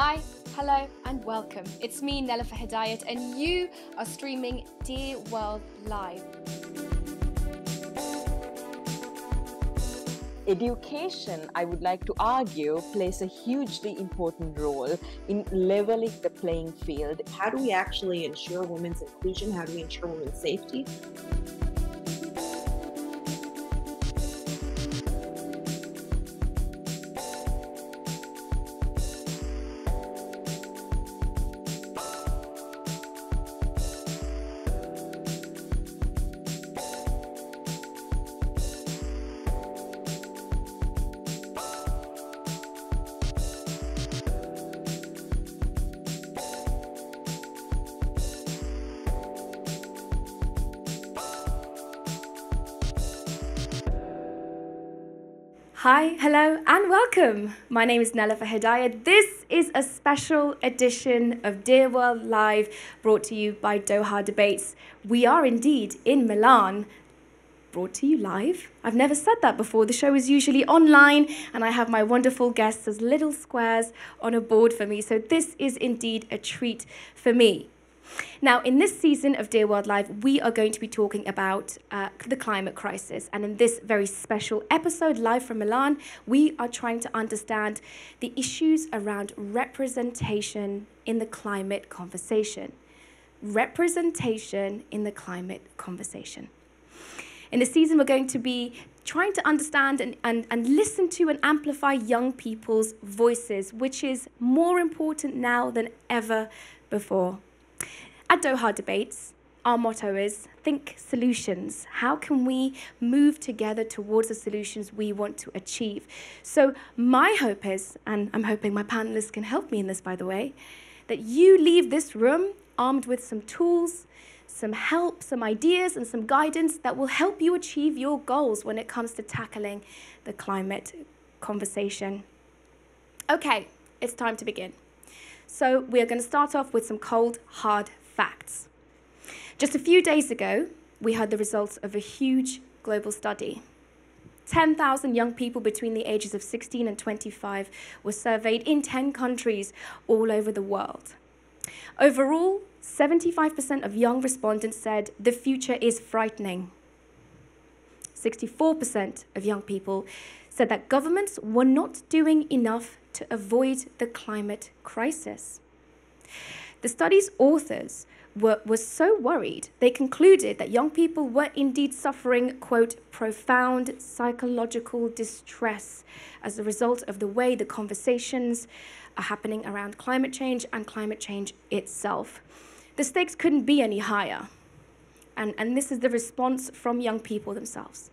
Hi, hello, and welcome. It's me, Nelufar Hedayat, and you are streaming Dear World Live. Education, I would like to argue, plays a hugely important role in leveling the playing field. How do we actually ensure women's inclusion? How do we ensure women's safety? Welcome. My name is Nella Hedayat. This is a special edition of Dear World Live brought to you by Doha Debates. We are indeed in Milan, brought to you live. I've never said that before. The show is usually online, and I have my wonderful guests as little squares on a board for me. So, this is indeed a treat for me. Now, in this season of Dear World Live, we are going to be talking about uh, the climate crisis. And in this very special episode, live from Milan, we are trying to understand the issues around representation in the climate conversation. Representation in the climate conversation. In this season, we're going to be trying to understand and, and, and listen to and amplify young people's voices, which is more important now than ever before. At Doha Debates, our motto is think solutions. How can we move together towards the solutions we want to achieve? So, my hope is, and I'm hoping my panelists can help me in this, by the way, that you leave this room armed with some tools, some help, some ideas, and some guidance that will help you achieve your goals when it comes to tackling the climate conversation. Okay, it's time to begin. So, we are going to start off with some cold, hard facts. Just a few days ago, we heard the results of a huge global study. 10,000 young people between the ages of 16 and 25 were surveyed in 10 countries all over the world. Overall, 75% of young respondents said the future is frightening. 64% of young people said that governments were not doing enough to avoid the climate crisis. The study's authors were, were so worried, they concluded that young people were indeed suffering, quote, profound psychological distress as a result of the way the conversations are happening around climate change and climate change itself. The stakes couldn't be any higher. And, and this is the response from young people themselves.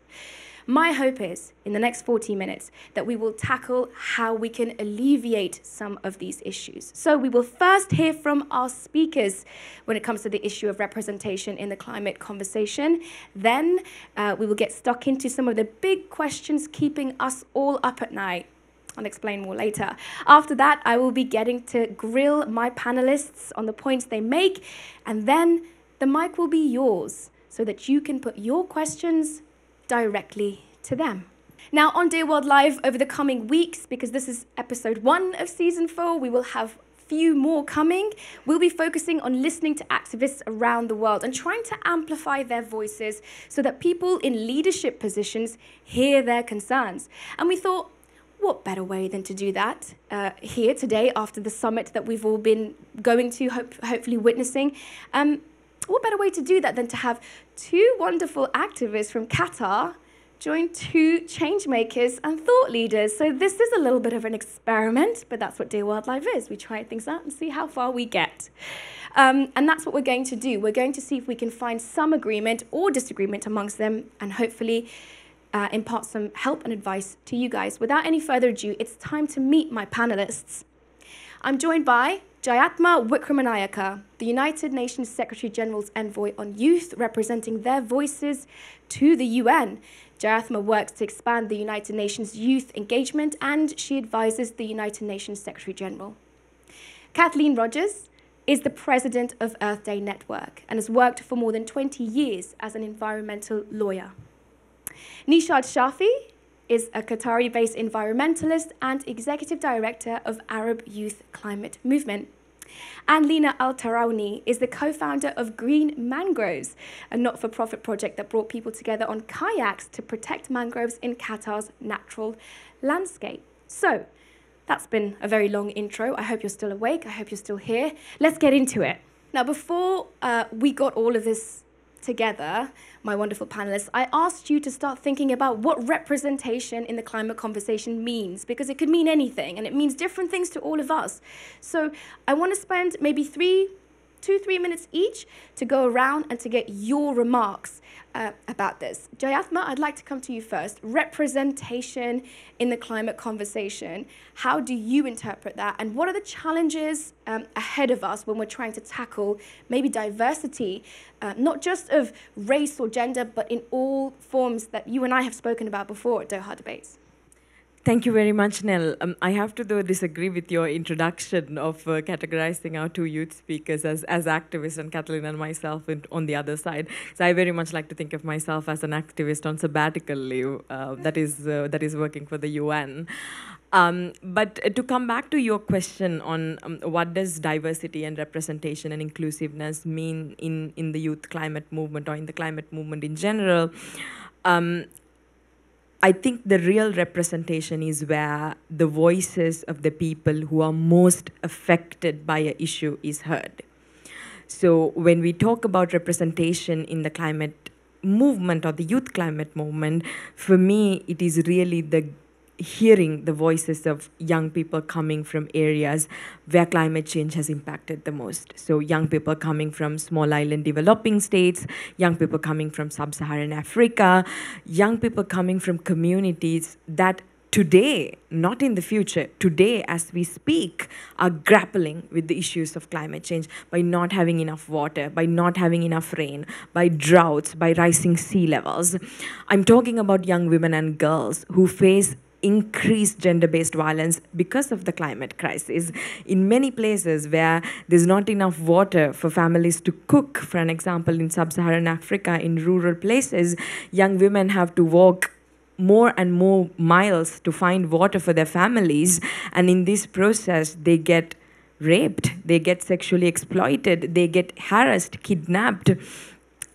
My hope is, in the next 40 minutes, that we will tackle how we can alleviate some of these issues. So, we will first hear from our speakers when it comes to the issue of representation in the climate conversation. Then, uh, we will get stuck into some of the big questions keeping us all up at night. I'll explain more later. After that, I will be getting to grill my panelists on the points they make, and then the mic will be yours so that you can put your questions directly to them. Now, on Dear World Live over the coming weeks, because this is episode one of season four, we will have few more coming. We'll be focusing on listening to activists around the world and trying to amplify their voices so that people in leadership positions hear their concerns. And we thought, what better way than to do that uh, here today after the summit that we've all been going to, hope, hopefully witnessing? Um, what better way to do that than to have two wonderful activists from Qatar join two changemakers and thought leaders. So this is a little bit of an experiment, but that's what Dear World Live is. We try things out and see how far we get. Um, and that's what we're going to do. We're going to see if we can find some agreement or disagreement amongst them and hopefully uh, impart some help and advice to you guys. Without any further ado, it's time to meet my panelists. I'm joined by Jayathma Wickramanayake, the United Nations Secretary General's envoy on youth, representing their voices to the UN. Jayathma works to expand the United Nations youth engagement and she advises the United Nations Secretary General. Kathleen Rogers is the president of Earth Day Network and has worked for more than 20 years as an environmental lawyer. Neeshad Shafi is a Qatari based environmentalist and executive director of Arab Youth Climate Movement. And Lina Al Tarawneh is the co founder of Green Mangroves, a not for profit project that brought people together on kayaks to protect mangroves in Qatar's natural landscape. So, that's been a very long intro. I hope you're still awake. I hope you're still here. Let's get into it. Now, before uh, we got all of this together, my wonderful panelists, I asked you to start thinking about what representation in the climate conversation means, because it could mean anything and it means different things to all of us. So I want to spend maybe three two, three minutes each to go around and to get your remarks uh, about this. Jayathma, I'd like to come to you first. Representation in the climate conversation. How do you interpret that? And what are the challenges um, ahead of us when we're trying to tackle maybe diversity, uh, not just of race or gender, but in all forms that you and I have spoken about before at Doha Debates? Thank you very much, Nell. Um, I have to, though, disagree with your introduction of uh, categorizing our two youth speakers as, as activists and Kathleen and myself in, on the other side. So I very much like to think of myself as an activist on sabbatical leave uh, that, is, uh, that is working for the UN. Um, but to come back to your question on um, what does diversity and representation and inclusiveness mean in, in the youth climate movement or in the climate movement in general, um, I think the real representation is where the voices of the people who are most affected by an issue is heard. So when we talk about representation in the climate movement or the youth climate movement, for me, it is really the hearing the voices of young people coming from areas where climate change has impacted the most. So, young people coming from small island developing states, young people coming from sub Saharan Africa, young people coming from communities that today, not in the future, today as we speak, are grappling with the issues of climate change by not having enough water, by not having enough rain, by droughts, by rising sea levels. I'm talking about young women and girls who face increased gender based violence because of the climate crisis. In many places where there's not enough water for families to cook, for an example, in sub Saharan Africa, in rural places, young women have to walk more and more miles to find water for their families. And in this process, they get raped, they get sexually exploited, they get harassed, kidnapped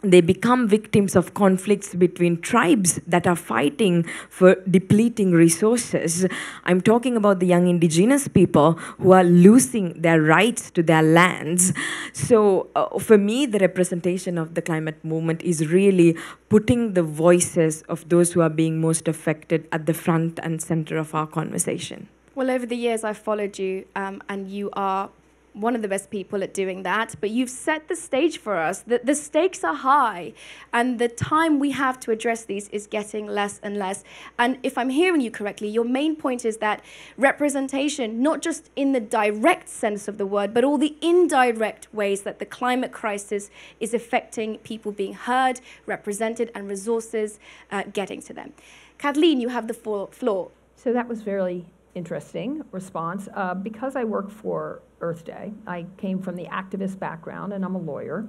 they become victims of conflicts between tribes that are fighting for depleting resources. I'm talking about the young indigenous people who are losing their rights to their lands. So, uh, for me, the representation of the climate movement is really putting the voices of those who are being most affected at the front and center of our conversation. Well, over the years, I've followed you, um, and you are one of the best people at doing that, but you've set the stage for us. The, the stakes are high, and the time we have to address these is getting less and less. And if I'm hearing you correctly, your main point is that representation, not just in the direct sense of the word, but all the indirect ways that the climate crisis is affecting people being heard, represented, and resources uh, getting to them. Kathleen, you have the floor. So that was very interesting response. Uh, because I work for Earth Day, I came from the activist background and I'm a lawyer.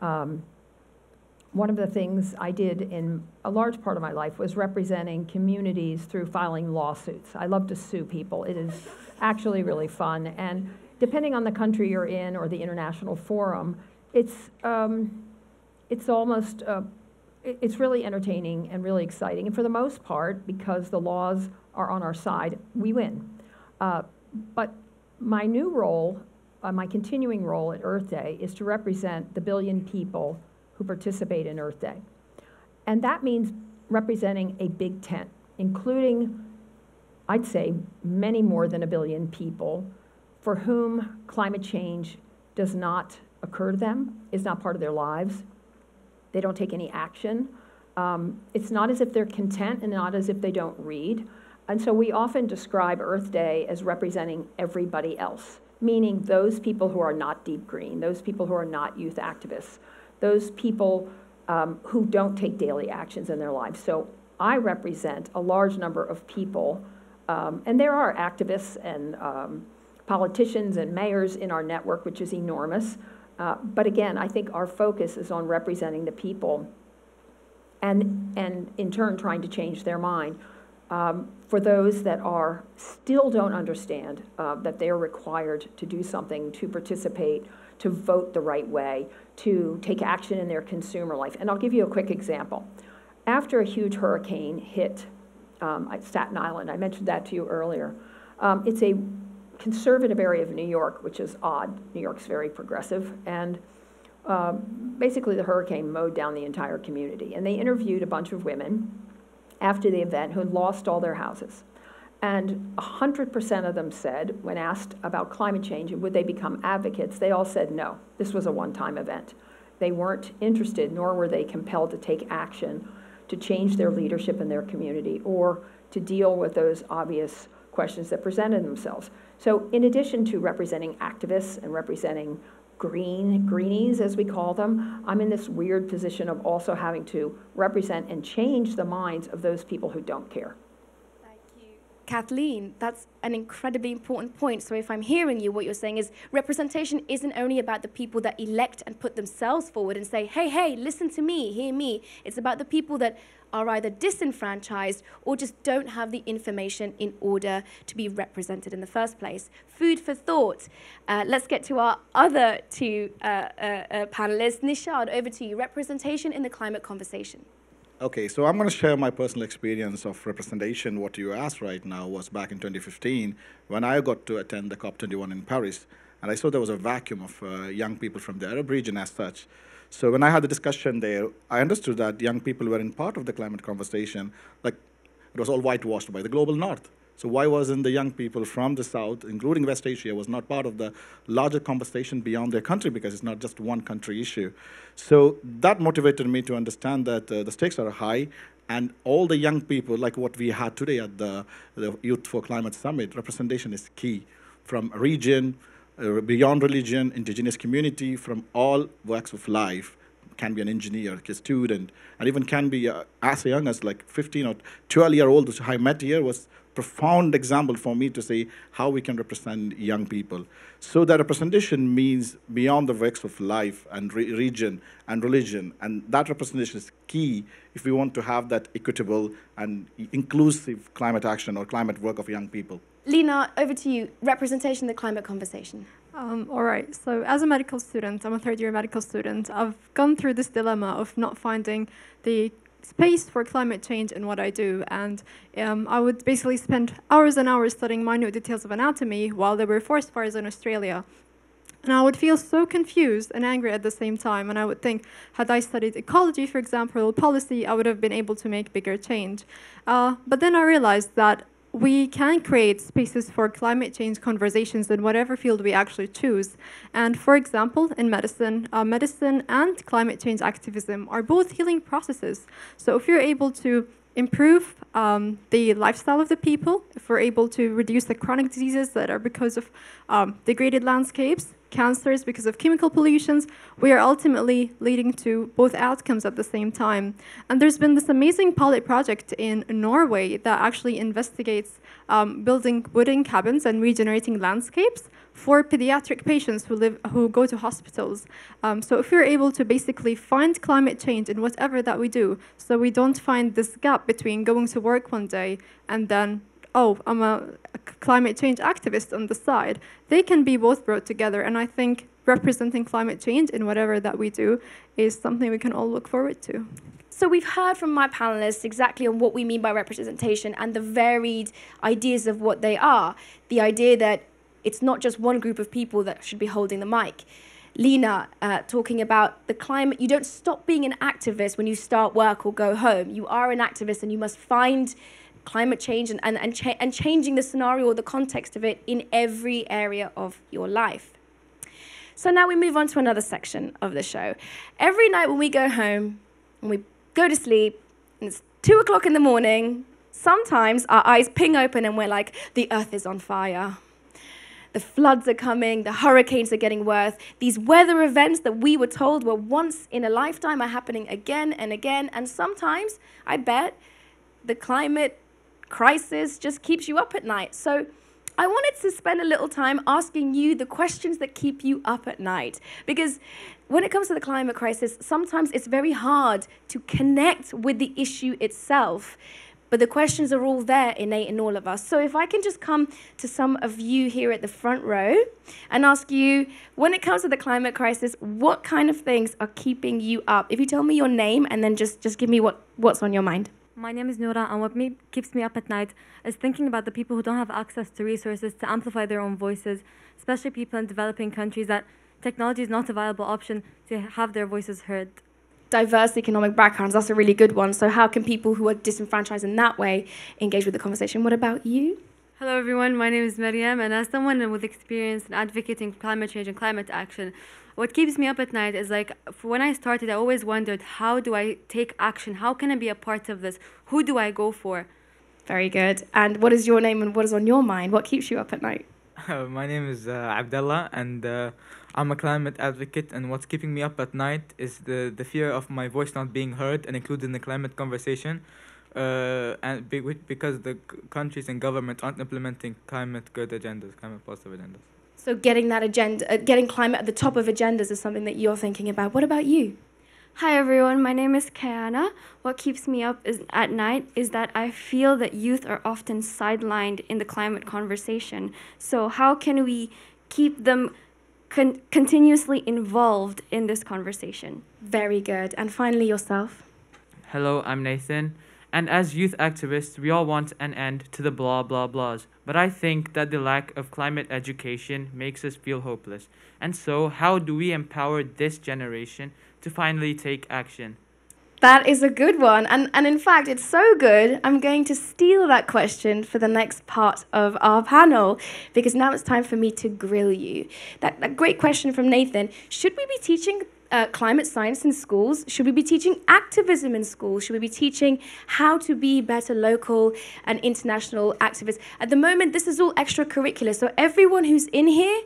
Um, one of the things I did in a large part of my life was representing communities through filing lawsuits. I love to sue people. It is actually really fun. And depending on the country you're in or the international forum, it's, um, it's almost, uh, it's really entertaining and really exciting. And for the most part, because the laws are on our side, we win. Uh, but my new role, uh, my continuing role at Earth Day, is to represent the billion people who participate in Earth Day. And that means representing a big tent, including, I'd say, many more than a billion people for whom climate change does not occur to them, is not part of their lives. They don't take any action. Um, it's not as if they're content and not as if they don't read. And so we often describe Earth Day as representing everybody else, meaning those people who are not deep green, those people who are not youth activists, those people um, who don't take daily actions in their lives. So I represent a large number of people, um, and there are activists and um, politicians and mayors in our network, which is enormous. Uh, but again, I think our focus is on representing the people and, and in turn trying to change their mind Um, for those that are still don't understand uh, that they are required to do something, to participate, to vote the right way, to take action in their consumer life. And I'll give you a quick example. After a huge hurricane hit um, Staten Island, I mentioned that to you earlier. Um, it's a conservative area of New York, which is odd. New York's very progressive, and um, basically the hurricane mowed down the entire community. And they interviewed a bunch of women after the event who had lost all their houses. And 100% of them said, when asked about climate change and would they become advocates, they all said no, this was a one time event. They weren't interested, nor were they compelled to take action to change their leadership in their community or to deal with those obvious questions that presented themselves. So, in addition to representing activists and representing green greenies as we call them i'm in this weird position of also having to represent and change the minds of those people who don't care Thank you, Kathleen, that's an incredibly important point. So, if I'm hearing you, what you're saying is representation isn't only about the people that elect and put themselves forward and say, hey, hey, listen to me, hear me. It's about the people that are either disenfranchised or just don't have the information in order to be represented in the first place. Food for thought. Uh, let's get to our other two uh, uh, uh panelists. Neeshad, over to you. Representation in the climate conversation. Okay, so I'm going to share my personal experience of representation. What you asked right now was back in 2015 when I got to attend the COP21 in Paris, and I saw there was a vacuum of uh, young people from the Arab region as such. So when I had the discussion there, I understood that young people were in part of the climate conversation, like it was all whitewashed by the global north. So why wasn't the young people from the south, including West Asia, was not part of the larger conversation beyond their country because it's not just one country issue. So that motivated me to understand that uh, the stakes are high and all the young people, like what we had today at the, the Youth for Climate Summit, representation is key from region, beyond religion, indigenous community, from all walks of life. Can be an engineer, a student, and even can be uh, as young as like 15 or 12 year old, which I met here was profound example for me to say how we can represent young people. So that representation means beyond the works of life and re region and religion, and that representation is key if we want to have that equitable and inclusive climate action or climate work of young people. Lina, over to you. Representation in the climate conversation. Um, all right. So, as a medical student, I'm a third year medical student. I've gone through this dilemma of not finding the space for climate change in what I do. And um, I would basically spend hours and hours studying minute details of anatomy while there were forest fires in Australia. And I would feel so confused and angry at the same time. And I would think, had I studied ecology, for example, or policy, I would have been able to make bigger change. Uh, but then I realized that we can create spaces for climate change conversations in whatever field we actually choose. And for example, in medicine, uh, medicine and climate change activism are both healing processes. So if you're able to improve um, the lifestyle of the people, if we're able to reduce the chronic diseases that are because of um, degraded landscapes, cancers because of chemical pollutions, we are ultimately leading to both outcomes at the same time. And there's been this amazing pilot project in Norway that actually investigates um, building wooden cabins and regenerating landscapes for pediatric patients who live who go to hospitals. Um, so if we're able to basically find climate change in whatever that we do, so we don't find this gap between going to work one day and then oh, I'm a, a climate change activist on the side. They can be both brought together, and I think representing climate change in whatever that we do is something we can all look forward to. So we've heard from my panelists exactly on what we mean by representation and the varied ideas of what they are. The idea that it's not just one group of people that should be holding the mic. Lina uh, talking about the climate. You don't stop being an activist when you start work or go home. You are an activist and you must find climate change and, and, and, cha- and changing the scenario or the context of it in every area of your life. So now we move on to another section of the show. Every night when we go home and we go to sleep, and it's two o'clock in the morning, sometimes our eyes ping open and we're like, the earth is on fire. The floods are coming, the hurricanes are getting worse. These weather events that we were told were once in a lifetime are happening again and again. And sometimes, I bet, the climate crisis just keeps you up at night. So I wanted to spend a little time asking you the questions that keep you up at night. Because when it comes to the climate crisis, sometimes it's very hard to connect with the issue itself. but the questions are all there innate in all of us. So if I can just come to some of you here at the front row and ask you, when it comes to the climate crisis, what kind of things are keeping you up? If you tell me your name and then just, just give me what, what's on your mind. My name is Noura, and what me, keeps me up at night is thinking about the people who don't have access to resources to amplify their own voices, especially people in developing countries that technology is not a viable option to have their voices heard diverse economic backgrounds. That's a really good one. So, how can people who are disenfranchised in that way engage with the conversation? What about you? Hello, everyone. My name is Mariam, and as someone with experience in advocating climate change and climate action, what keeps me up at night is like when I started, I always wondered how do I take action? How can I be a part of this? Who do I go for? Very good. And what is your name and what is on your mind? What keeps you up at night? Uh, my name is uh, Abdallah, and uh, I'm a climate advocate, and what's keeping me up at night is the, the fear of my voice not being heard and included in the climate conversation. Uh, and be, because the countries and governments aren't implementing climate good agendas, climate positive agendas. So, getting that agenda, uh, getting climate at the top of agendas is something that you're thinking about. What about you? Hi everyone, my name is Kayana. What keeps me up is, at night is that I feel that youth are often sidelined in the climate conversation. So, how can we keep them con- continuously involved in this conversation. Very good. And finally, yourself. Hello, I'm Nathan. And as youth activists, we all want an end to the blah blah blahs. But I think that the lack of climate education makes us feel hopeless. And so, how do we empower this generation to finally take action? That is a good one. And, and in fact, it's so good, I'm going to steal that question for the next part of our panel because now it's time for me to grill you. That, that great question from Nathan should we be teaching uh, climate science in schools? Should we be teaching activism in schools? Should we be teaching how to be better local and international activists? At the moment, this is all extracurricular. So everyone who's in here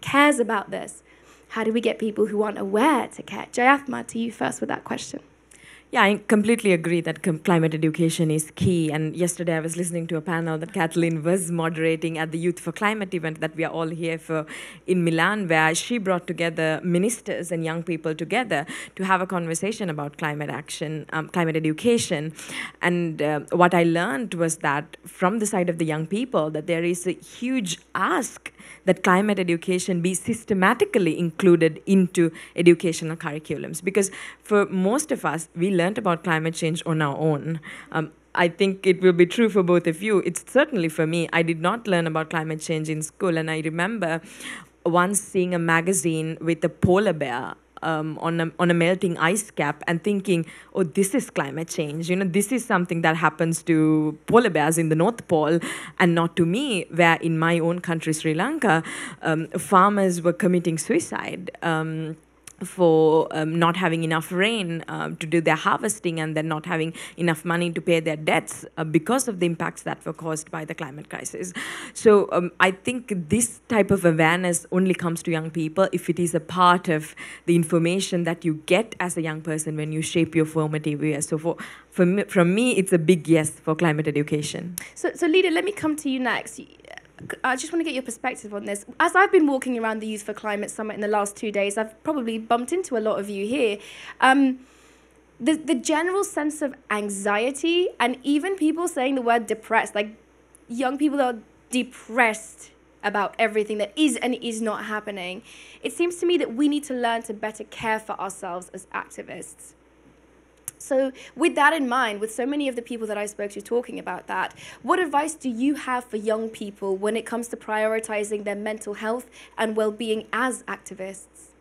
cares about this. How do we get people who aren't aware to care? Jayathma, to you first with that question. Yeah, I completely agree that climate education is key. And yesterday I was listening to a panel that Kathleen was moderating at the Youth for Climate event that we are all here for in Milan, where she brought together ministers and young people together to have a conversation about climate action, um, climate education. And uh, what I learned was that from the side of the young people, that there is a huge ask that climate education be systematically included into educational curriculums. Because for most of us, we learned about climate change on our own. Um, I think it will be true for both of you. It's certainly for me. I did not learn about climate change in school, and I remember once seeing a magazine with a polar bear um, on, a, on a melting ice cap and thinking, oh, this is climate change. You know, this is something that happens to polar bears in the North Pole and not to me, where in my own country, Sri Lanka, um, farmers were committing suicide. Um, for um, not having enough rain uh, to do their harvesting and then not having enough money to pay their debts uh, because of the impacts that were caused by the climate crisis. So um, I think this type of awareness only comes to young people if it is a part of the information that you get as a young person when you shape your formative years. So for, for me, from me, it's a big yes for climate education. So, so Lina, let me come to you next. I just want to get your perspective on this. As I've been walking around the Youth for Climate Summit in the last two days, I've probably bumped into a lot of you here. Um, the, the general sense of anxiety, and even people saying the word depressed, like young people are depressed about everything that is and is not happening. It seems to me that we need to learn to better care for ourselves as activists. So, with that in mind, with so many of the people that I spoke to talking about that, what advice do you have for young people when it comes to prioritizing their mental health and well being as activists?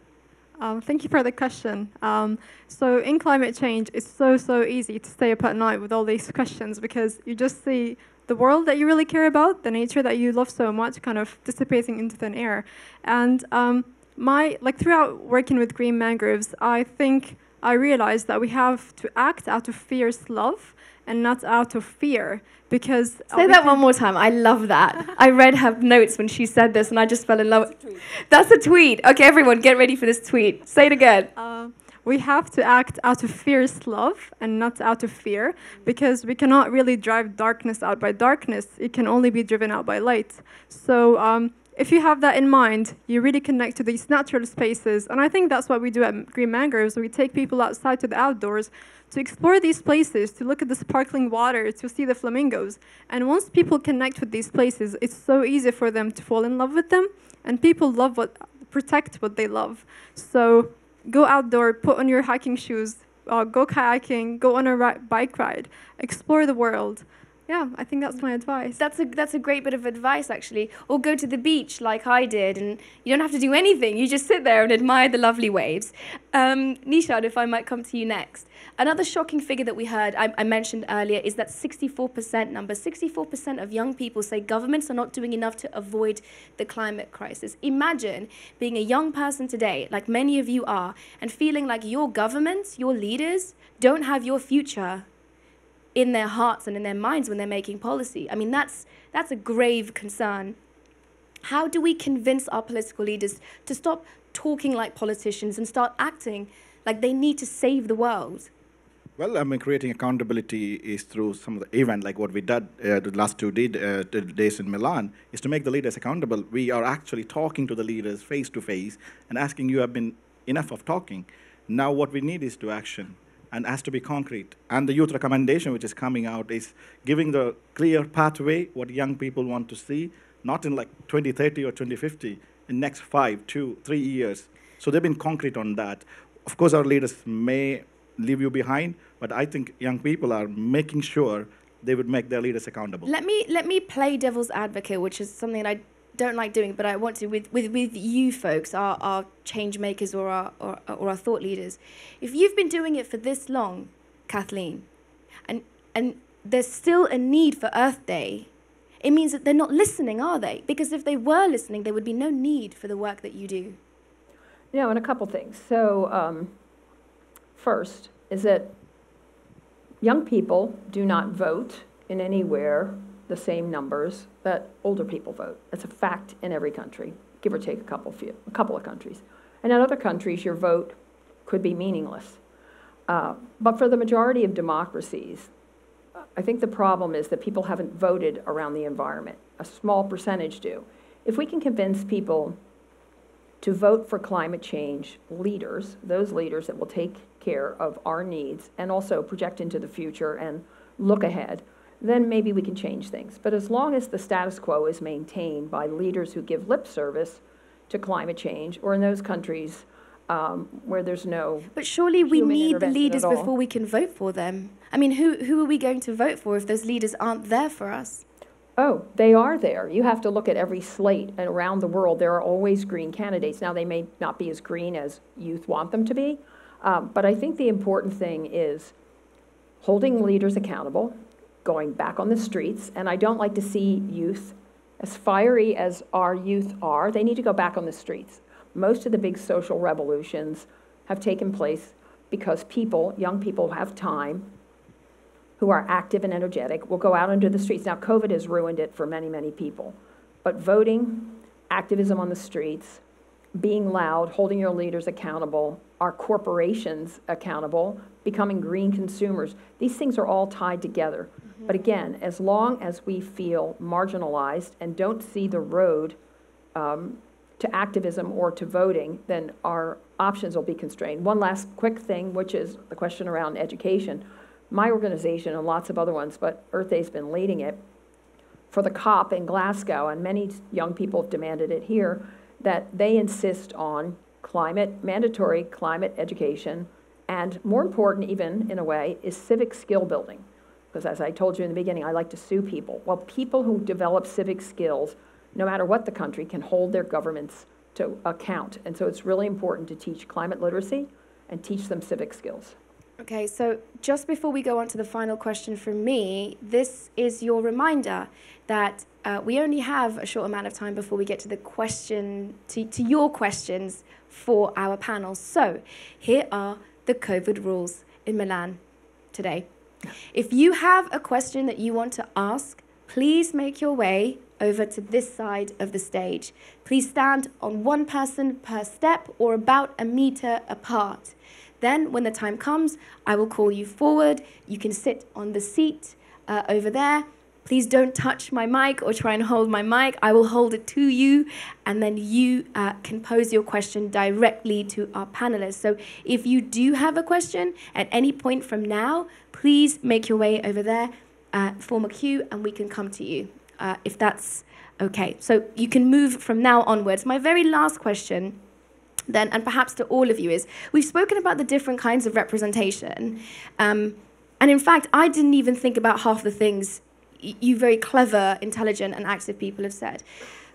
Um, thank you for the question. Um, so, in climate change, it's so, so easy to stay up at night with all these questions because you just see the world that you really care about, the nature that you love so much, kind of dissipating into thin air. And um, my, like, throughout working with green mangroves, I think I realized that we have to act out of fierce love and not out of fear because say that one more time. I love that. I read her notes when she said this and i just fell in love that's a tweet. Okay everyone get ready for this tweet. Say it again. Uh, we have to act out of fierce love and not out of fear because we cannot really drive darkness out by darkness. It can only be driven out by light. So um, if you have that in mind, you really connect to these natural spaces. And I think that's what we do at Green Mangroves. We take people outside to the outdoors to explore these places, to look at the sparkling water, to see the flamingos. And once people connect with these places, it's so easy for them to fall in love with them. And people love what, protect what they love. So go outdoor, put on your hiking shoes, uh, go kayaking, go on a ri- bike ride, explore the world yeah, I think that's my advice. That's a that's a great bit of advice actually. Or go to the beach like I did, and you don't have to do anything. You just sit there and admire the lovely waves. Um, Neeshad, if I might come to you next. Another shocking figure that we heard, I, I mentioned earlier, is that 64% number. 64% of young people say governments are not doing enough to avoid the climate crisis. Imagine being a young person today, like many of you are, and feeling like your government, your leaders, don't have your future in their hearts and in their minds when they're making policy. I mean, that's, that's a grave concern. How do we convince our political leaders to stop talking like politicians and start acting like they need to save the world? Well, I mean, creating accountability is through some of the event, like what we did uh, the last two did, uh, days in Milan, is to make the leaders accountable. We are actually talking to the leaders face to face and asking you have been enough of talking. Now what we need is to action and has to be concrete. And the youth recommendation, which is coming out, is giving the clear pathway what young people want to see, not in like 2030 or 2050, in next five, two, three years. So they've been concrete on that. Of course, our leaders may leave you behind, but I think young people are making sure they would make their leaders accountable. Let me let me play devil's advocate, which is something I don't like doing, but I want to with, with, with you folks, our, our change makers or our, or, or our thought leaders. If you've been doing it for this long, Kathleen, and, and there's still a need for Earth Day, it means that they're not listening, are they? Because if they were listening, there would be no need for the work that you do. You know, and a couple things. So, um, first is that young people do not vote in anywhere the same numbers that older people vote. That's a fact in every country, give or take a couple, few, a couple of countries. And in other countries, your vote could be meaningless. Uh, but for the majority of democracies, I think the problem is that people haven't voted around the environment. A small percentage do. If we can convince people to vote for climate change leaders, those leaders that will take care of our needs and also project into the future and look ahead, then maybe we can change things. But as long as the status quo is maintained by leaders who give lip service to climate change, or in those countries um, where there's no. But surely we need the leaders before we can vote for them. I mean, who, who are we going to vote for if those leaders aren't there for us? Oh, they are there. You have to look at every slate and around the world. There are always green candidates. Now, they may not be as green as youth want them to be, um, but I think the important thing is holding leaders accountable, going back on the streets, and I don't like to see youth, as fiery as our youth are, they need to go back on the streets. Most of the big social revolutions have taken place because people, young people who have time, who are active and energetic, will go out into the streets. Now, COVID has ruined it for many, many people. But voting, activism on the streets, being loud, holding your leaders accountable, our corporations accountable, becoming green consumers, these things are all tied together. But again, as long as we feel marginalized and don't see the road um, to activism or to voting, then our options will be constrained. One last quick thing, which is the question around education. My organization and lots of other ones, but Earth Day's been leading it, for the COP in Glasgow, and many young people have demanded it here, that they insist on climate, mandatory climate education, and more important even, in a way, is civic skill building because as I told you in the beginning, I like to sue people. Well, people who develop civic skills, no matter what the country, can hold their governments to account. And so it's really important to teach climate literacy and teach them civic skills. Okay, so just before we go on to the final question from me, this is your reminder that uh, we only have a short amount of time before we get to the question, to, to your questions for our panel. So here are the COVID rules in Milan today. If you have a question that you want to ask, please make your way over to this side of the stage. Please stand on one person per step or about a meter apart. Then, when the time comes, I will call you forward. You can sit on the seat uh, over there. Please don't touch my mic or try and hold my mic. I will hold it to you, and then you uh, can pose your question directly to our panelists. So if you do have a question at any point from now, please make your way over there, uh, form a queue, and we can come to you uh, if that's okay. So you can move from now onwards. My very last question then, and perhaps to all of you, is we've spoken about the different kinds of representation. Um, and in fact, I didn't even think about half the things you very clever, intelligent, and active people have said.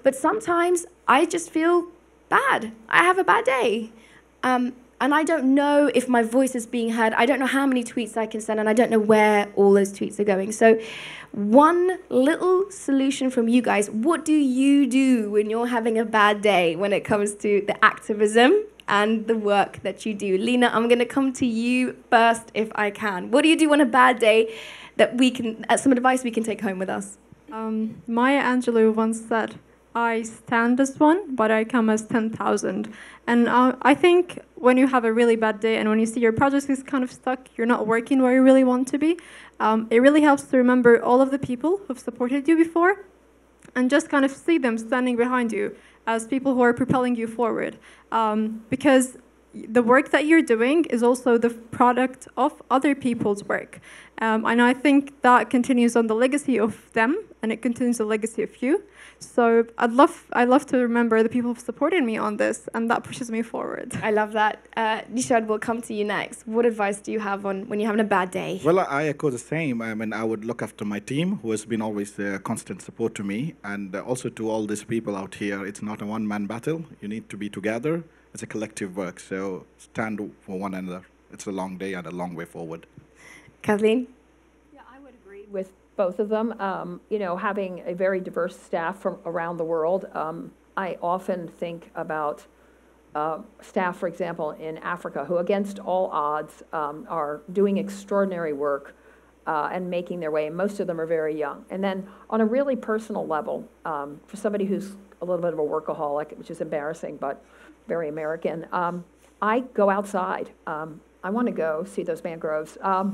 But sometimes I just feel bad. I have a bad day. Um, and I don't know if my voice is being heard. I don't know how many tweets I can send, and I don't know where all those tweets are going. So, one little solution from you guys what do you do when you're having a bad day when it comes to the activism and the work that you do? Lina, I'm going to come to you first if I can. What do you do on a bad day that we can, uh, some advice we can take home with us? Um, Maya Angelou once said, I stand as one, but I come as 10,000. And uh, I think when you have a really bad day and when you see your project is kind of stuck, you're not working where you really want to be, um, it really helps to remember all of the people who've supported you before and just kind of see them standing behind you as people who are propelling you forward. Um, because the work that you're doing is also the product of other people's work. Um, and I think that continues on the legacy of them and it continues the legacy of you. So I'd love, I love to remember the people who've supported me on this and that pushes me forward. I love that. Uh, Neeshad, we'll come to you next. What advice do you have on when you're having a bad day? Well, I echo the same. I mean, I would look after my team, who has been always a constant support to me, and uh, also to all these people out here. It's not a one-man battle. You need to be together. It's a collective work. So stand for one another. It's a long day and a long way forward. Kathleen? Yeah, I would agree with both of them. Um, you know, having a very diverse staff from around the world, um, I often think about uh, staff, for example, in Africa, who against all odds um, are doing extraordinary work uh, and making their way. And most of them are very young. And then on a really personal level, um, for somebody who's a little bit of a workaholic, which is embarrassing, but very American, um, I go outside. Um, I want to go see those mangroves um,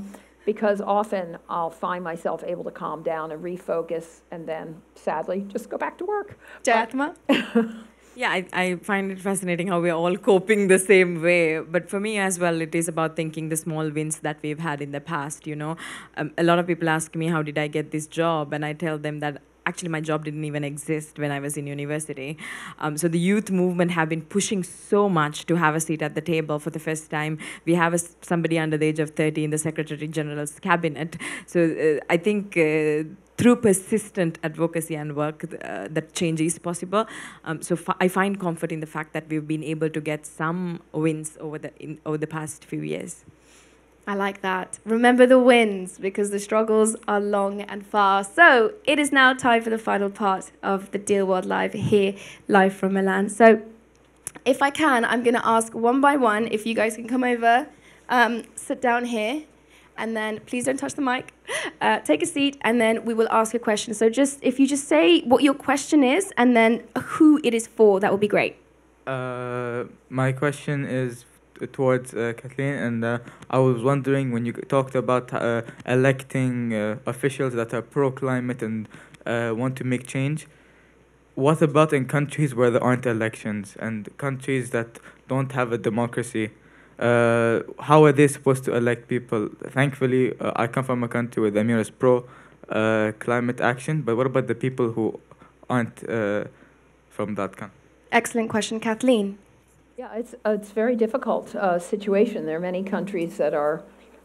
because often I'll find myself able to calm down and refocus and then sadly just go back to work. Jatma? Yeah, I, I find it fascinating how we're all coping the same way. But for me as well, it is about thinking the small wins that we've had in the past. You know, um, a lot of people ask me, How did I get this job? And I tell them that actually my job didn't even exist when I was in university. Um, so the youth movement have been pushing so much to have a seat at the table for the first time. We have a, somebody under the age of 30 in the Secretary General's cabinet. So uh, I think. Uh, through persistent advocacy and work, uh, that change is possible. Um, so I find comfort in the fact that we've been able to get some wins over the in, over the past few years. I like that. Remember the wins because the struggles are long and far. So it is now time for the final part of the Dear World Live here, live from Milan. So if I can, I'm going to ask one by one if you guys can come over, um, sit down here, and then please don't touch the mic. Uh, take a seat, and then we will ask a question. So just if you just say what your question is and then who it is for, that would be great. Uh, my question is towards uh, Kathleen, and uh, I was wondering when you talked about uh, electing uh, officials that are pro climate and uh, want to make change. What about in countries where there aren't elections and countries that don't have a democracy? Uh, how are they supposed to elect people? Thankfully, I come from a country where the emir is pro climate action, but what about the people who aren't from that country? Excellent question, Kathleen. Yeah, it's, uh, it's a very difficult uh, situation. There are many countries that are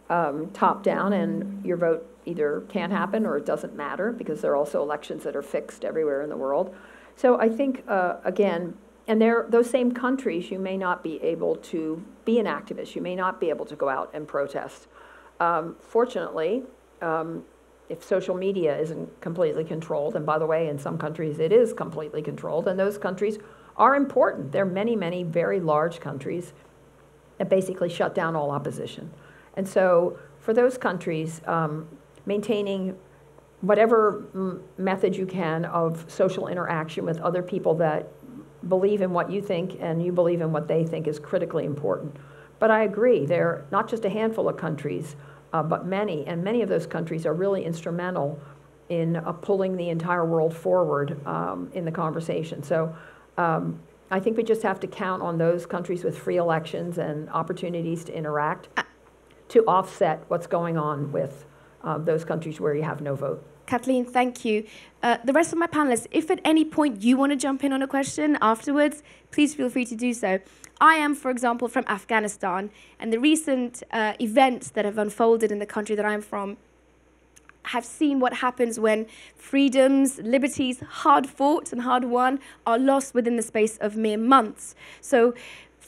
um, top down, and your vote either can't happen or it doesn't matter because there are also elections that are fixed everywhere in the world. So I think, uh, again, and there, those same countries, you may not be able to be an activist. You may not be able to go out and protest. Um, fortunately, um, if social media isn't completely controlled, and by the way, in some countries it is completely controlled, and those countries are important. There are many, many very large countries that basically shut down all opposition. And so for those countries, um, maintaining whatever method you can of social interaction with other people that believe in what you think and you believe in what they think is critically important. But I agree, there are not just a handful of countries, uh, but many, and many of those countries are really instrumental in uh, pulling the entire world forward um, in the conversation. So um, I think we just have to count on those countries with free elections and opportunities to interact to offset what's going on with uh, those countries where you have no vote. Kathleen, thank you. Uh, the rest of my panelists, if at any point you want to jump in on a question afterwards, please feel free to do so. I am, for example, from Afghanistan, and the recent uh, events that have unfolded in the country that I'm from have seen what happens when freedoms, liberties, hard fought and hard won, are lost within the space of mere months. So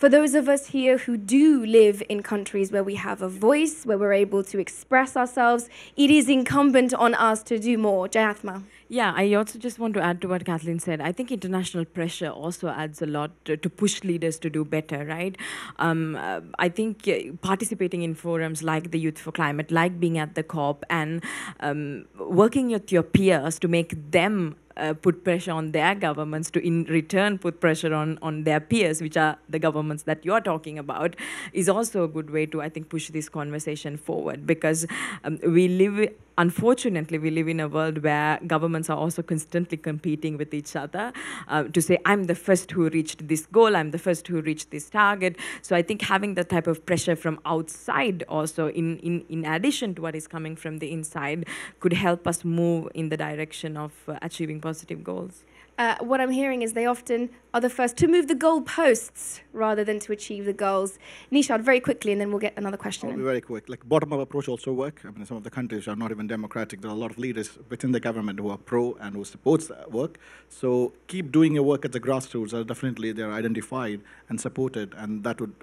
for those of us here who do live in countries where we have a voice, where we're able to express ourselves, it is incumbent on us to do more. Jayathma. Yeah, I also just want to add to what Kathleen said. I think international pressure also adds a lot to, to push leaders to do better, right? Um, uh, I think uh, participating in forums like the Youth for Climate, like being at the COP, and um, working with your peers to make them uh, put pressure on their governments to in return put pressure on on their peers which are the governments that you're talking about is also a good way to i think push this conversation forward because um, we live unfortunately, we live in a world where governments are also constantly competing with each other uh, to say, I'm the first who reached this goal, I'm the first who reached this target. So I think having that type of pressure from outside also, in, in, in addition to what is coming from the inside, could help us move in the direction of uh, achieving positive goals uh, what I'm hearing is they often are the first to move the goalposts rather than to achieve the goals. Neeshad, very quickly, and then we'll get another question. I'll be very quick. Like bottom-up approach also work. I mean, some of the countries are not even democratic. There are a lot of leaders within the government who are pro and who supports that work. So keep doing your work at the grassroots. Uh, definitely, they're identified and supported, and that would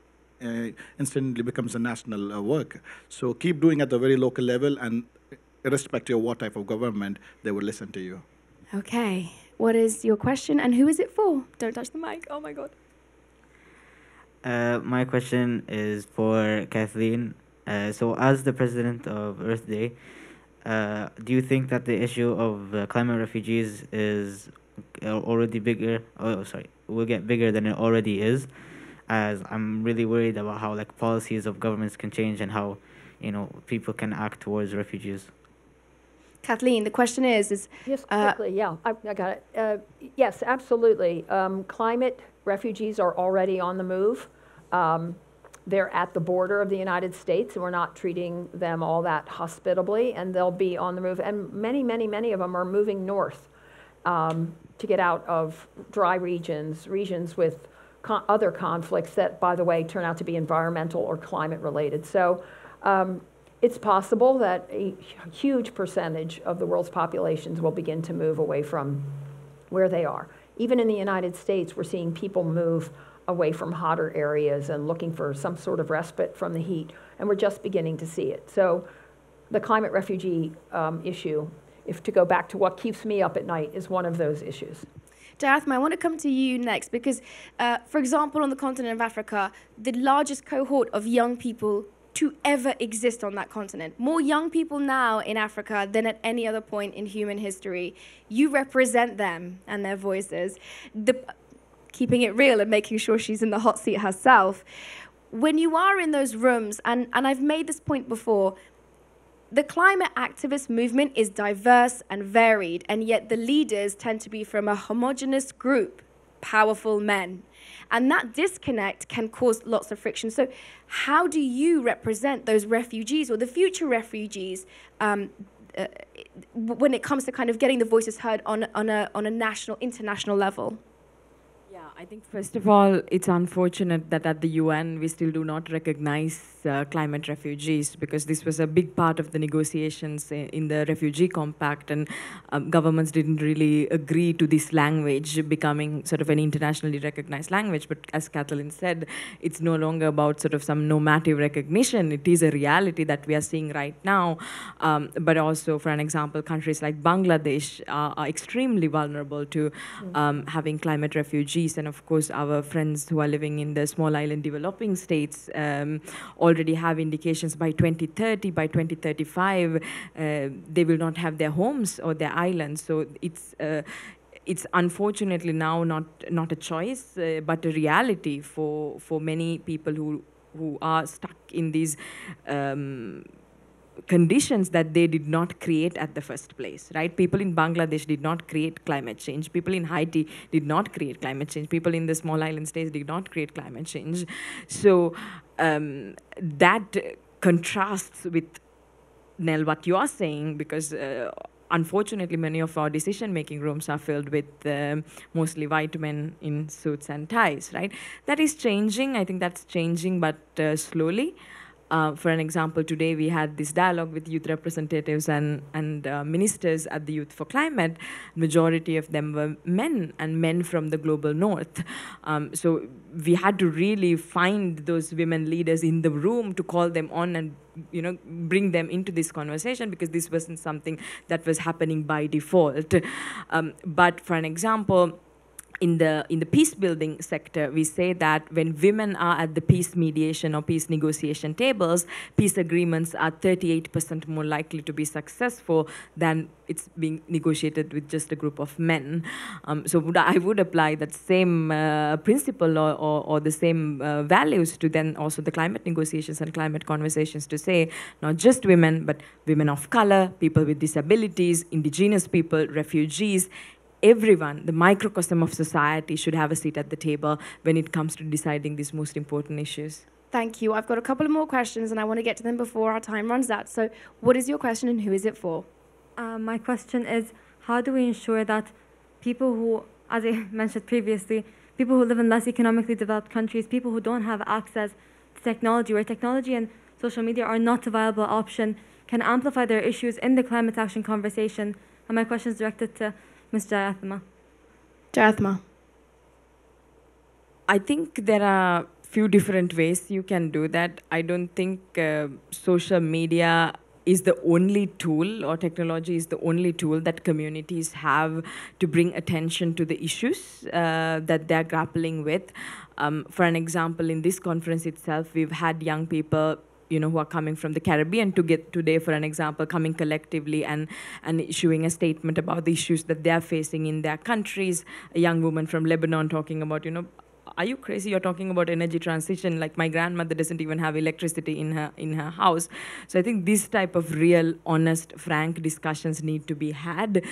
uh, instantly becomes a national uh, work. So keep doing at the very local level, and irrespective of what type of government, they will listen to you. Okay. What is your question and who is it for? Don't touch the mic. Oh my god. Uh, my question is for Kathleen. Uh, so, as the president of Earth Day, uh, do you think that the issue of uh, climate refugees is uh, already bigger? Oh, sorry, will get bigger than it already is. As I'm really worried about how like policies of governments can change and how, you know, people can act towards refugees. Kathleen, the question is, is yes, uh, quickly, yeah, I, I, got it. Uh, yes, absolutely. Um, climate refugees are already on the move. Um, they're at the border of the United States, and we're not treating them all that hospitably, and they'll be on the move. And many, many, many of them are moving north um, to get out of dry regions, regions with con other conflicts that, by the way, turn out to be environmental or climate related. So um, it's possible that a huge percentage of the world's populations will begin to move away from where they are. Even in the United States, we're seeing people move away from hotter areas and looking for some sort of respite from the heat, and we're just beginning to see it. So the climate refugee um, issue, if to go back to what keeps me up at night, is one of those issues. Jayathma, I want to come to you next because, uh, for example, on the continent of Africa, the largest cohort of young people to ever exist on that continent. More young people now in Africa than at any other point in human history. You represent them and their voices. The, keeping it real and making sure she's in the hot seat herself. When you are in those rooms, and, and I've made this point before, the climate activist movement is diverse and varied, and yet the leaders tend to be from a homogenous group, powerful men. And that disconnect can cause lots of friction. So, how do you represent those refugees or the future refugees um, uh, when it comes to kind of getting the voices heard on, on, a, on a national, international level? I think, first of all, it's unfortunate that at the UN we still do not recognize uh, climate refugees because this was a big part of the negotiations in the refugee compact, and um, governments didn't really agree to this language becoming sort of an internationally recognized language. But as Kathleen said, it's no longer about sort of some normative recognition, it is a reality that we are seeing right now. Um, but also, for an example, countries like Bangladesh are, are extremely vulnerable to mm. um, having climate refugees and of course, our friends who are living in the small island developing states um, already have indications by 2030, by 2035, uh, they will not have their homes or their islands. So it's uh, it's unfortunately now not not a choice, uh, but a reality for for many people who who are stuck in these. Um, conditions that they did not create at the first place, right? People in Bangladesh did not create climate change. People in Haiti did not create climate change. People in the small island states did not create climate change. So um, that contrasts with Nell what you are saying because. Uh, unfortunately, many of our decision making rooms are filled with um, mostly white men in suits and ties, right? That is changing. I think that's changing, but uh, slowly. Uh, for an example, today we had this dialogue with youth representatives and, and uh, ministers at the Youth for Climate. Majority of them were men and men from the global north. Um, so we had to really find those women leaders in the room to call them on and you know bring them into this conversation because this wasn't something that was happening by default. Um, but for an example, in the in the peace building sector, we say that when women are at the peace mediation or peace negotiation tables, peace agreements are 38% more likely to be successful than it's being negotiated with just a group of men. Um, so would, I would apply that same uh, principle or, or, or, the same uh, values to then also the climate negotiations and climate conversations to say not just women, but women of color, people with disabilities, indigenous people, refugees, everyone, the microcosm of society, should have a seat at the table when it comes to deciding these most important issues. Thank you. I've got a couple of more questions and I want to get to them before our time runs out. So, what is your question and who is it for? Uh, my question is how do we ensure that people who, as I mentioned previously, people who live in less economically developed countries, people who don't have access to technology, where technology and social media are not a viable option, can amplify their issues in the climate action conversation? And my question is directed to Ms. Jayathma. Jayathma. I think there are few different ways you can do that. I don't think uh, social media is the only tool or technology is the only tool that communities have to bring attention to the issues uh, that they're grappling with. Um, for an example, in this conference itself, we've had young people you know who are coming from the Caribbean to get today, for an example, coming collectively and and issuing a statement about the issues that they are facing in their countries. A young woman from Lebanon talking about you know are you crazy? You're talking about energy transition. Like my grandmother doesn't even have electricity in her in her house. So i think this type of real honest frank discussions need to be had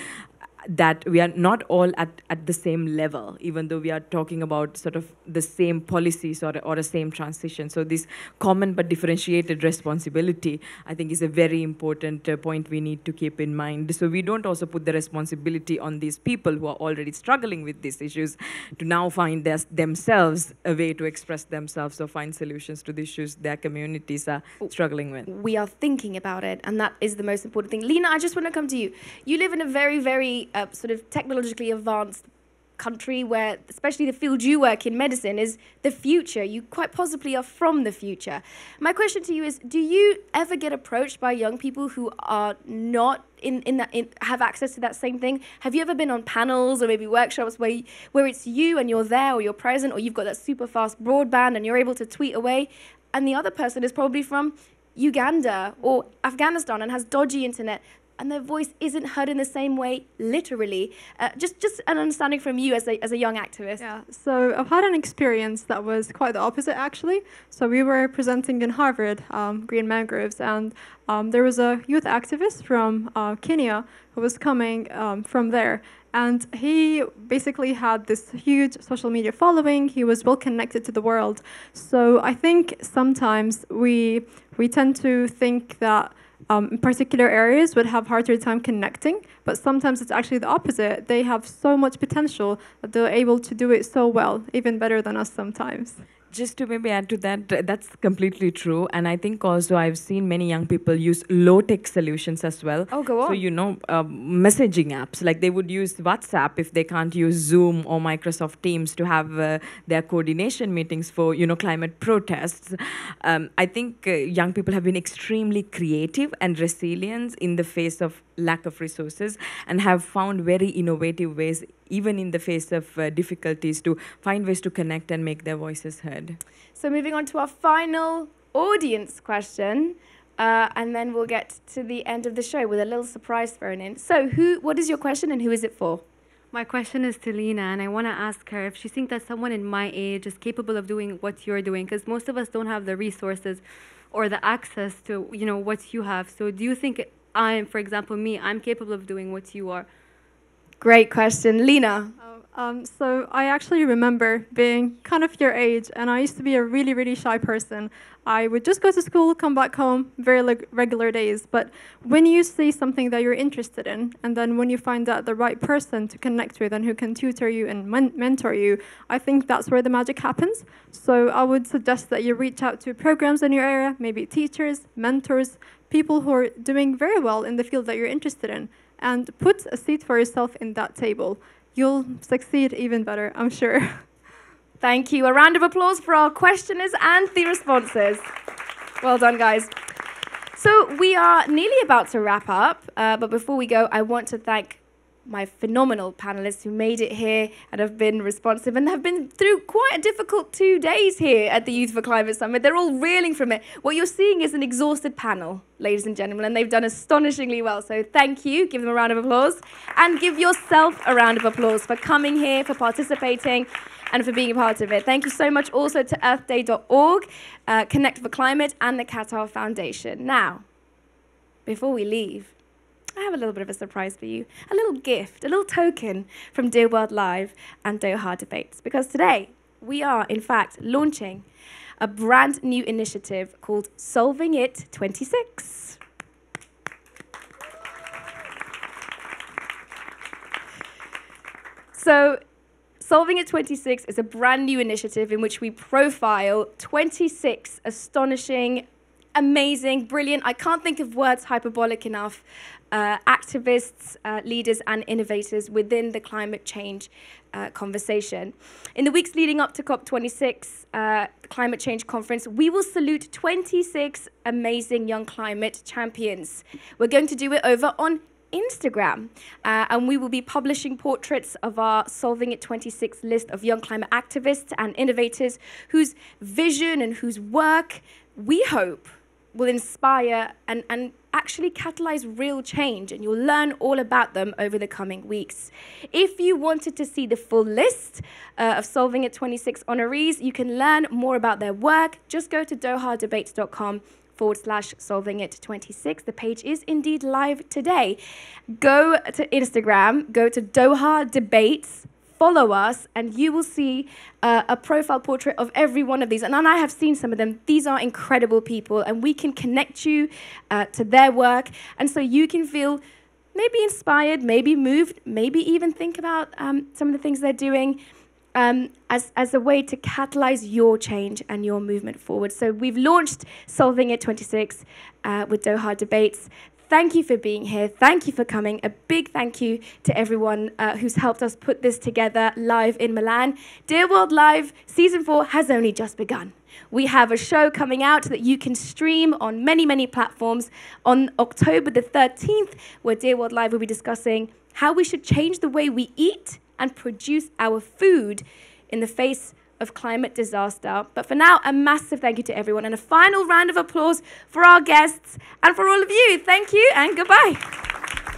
that we are not all at, at the same level, even though we are talking about sort of the same policies or, or a same transition. So this common but differentiated responsibility, I think, is a very important uh, point we need to keep in mind. So we don't also put the responsibility on these people who are already struggling with these issues to now find their, themselves a way to express themselves or find solutions to the issues their communities are struggling with. We are thinking about it, and that is the most important thing. Lina, I just want to come to you. You live in a very, very a sort of technologically advanced country where especially the field you work in medicine is the future. You quite possibly are from the future. My question to you is do you ever get approached by young people who are not in, in that in, have access to that same thing? Have you ever been on panels or maybe workshops where where it's you and you're there or you're present or you've got that super fast broadband and you're able to tweet away? And the other person is probably from Uganda or Afghanistan and has dodgy internet and their voice isn't heard in the same way, literally. Uh, just, just an understanding from you as a, as a young activist. Yeah, so I've had an experience that was quite the opposite, actually. So we were presenting in Harvard, um, Green Mangroves, and um, there was a youth activist from uh, Kenya who was coming um, from there. And he basically had this huge social media following. He was well connected to the world. So I think sometimes we we tend to think that um, particular areas would have harder time connecting, but sometimes it's actually the opposite. They have so much potential that they're able to do it so well, even better than us sometimes just to maybe add to that, that's completely true. And I think also I've seen many young people use low tech solutions as well. Oh, go on. So, you know, uh, messaging apps, like they would use WhatsApp if they can't use Zoom or Microsoft Teams to have uh, their coordination meetings for, you know, climate protests. Um, I think uh, young people have been extremely creative and resilient in the face of lack of resources and have found very innovative ways even in the face of uh, difficulties, to find ways to connect and make their voices heard. So, moving on to our final audience question. Uh, and then we'll get to the end of the show with a little surprise thrown in. So, who? What is your question, and who is it for? My question is to Lina, and I want to ask her if she thinks that someone in my age is capable of doing what you're doing, because most of us don't have the resources or the access to you know what you have. So do you think I'm, for example, me, I'm capable of doing what you are? Great question, Lina. Um, so I actually remember being kind of your age, and I used to be a really, really shy person. I would just go to school, come back home, very leg- regular days. But when you see something that you're interested in, and then when you find out the right person to connect with and who can tutor you and men- mentor you, I think that's where the magic happens. So I would suggest that you reach out to programs in your area, maybe teachers, mentors, people who are doing very well in the field that you're interested in, and put a seat for yourself in that table you'll succeed even better, I'm sure. Thank you. A round of applause for our questioners and the responses. Well done, guys. So we are nearly about to wrap up, uh, but before we go, I want to thank my phenomenal panelists who made it here and have been responsive and have been through quite a difficult two days here at the Youth for Climate Summit. They're all reeling from it. What you're seeing is an exhausted panel, ladies and gentlemen, and they've done astonishingly well. So thank you. Give them a round of applause. And give yourself a round of applause for coming here, for participating, and for being a part of it. Thank you so much also to earthday.org, uh, Connect for Climate, and the Qatar Foundation. Now, before we leave, I have a little bit of a surprise for you. A little gift, a little token from Dear World Live and Doha Debates. Because today, we are, in fact, launching a brand new initiative called Solving It 26. So, Solving It 26 is a brand new initiative in which we profile 26 astonishing, amazing, brilliant, I can't think of words hyperbolic enough, uh, activists, uh, leaders, and innovators within the climate change uh, conversation. In the weeks leading up to COP26, uh, climate change conference, we will salute 26 amazing young climate champions. We're going to do it over on Instagram. Uh, and we will be publishing portraits of our Solving It 26 list of young climate activists and innovators whose vision and whose work we hope will inspire and, and actually catalyze real change. And you'll learn all about them over the coming weeks. If you wanted to see the full list uh, of Solving It 26 honorees, you can learn more about their work. Just go to dohadebates.com forward slash solving it 26. The page is indeed live today. Go to Instagram, go to Doha Debates, follow us, and you will see uh, a profile portrait of every one of these. And, I have seen some of them. These are incredible people, and we can connect you uh, to their work. And so you can feel maybe inspired, maybe moved, maybe even think about um, some of the things they're doing um, as, as a way to catalyze your change and your movement forward. So we've launched Solving It 26 uh, with Doha Debates. Thank you for being here. Thank you for coming. A big thank you to everyone uh, who's helped us put this together live in Milan. Dear World Live, season four has only just begun. We have a show coming out that you can stream on many, many platforms on October the 13th, where Dear World Live will be discussing how we should change the way we eat and produce our food in the face of climate disaster. But for now, a massive thank you to everyone and a final round of applause for our guests and for all of you. Thank you and goodbye.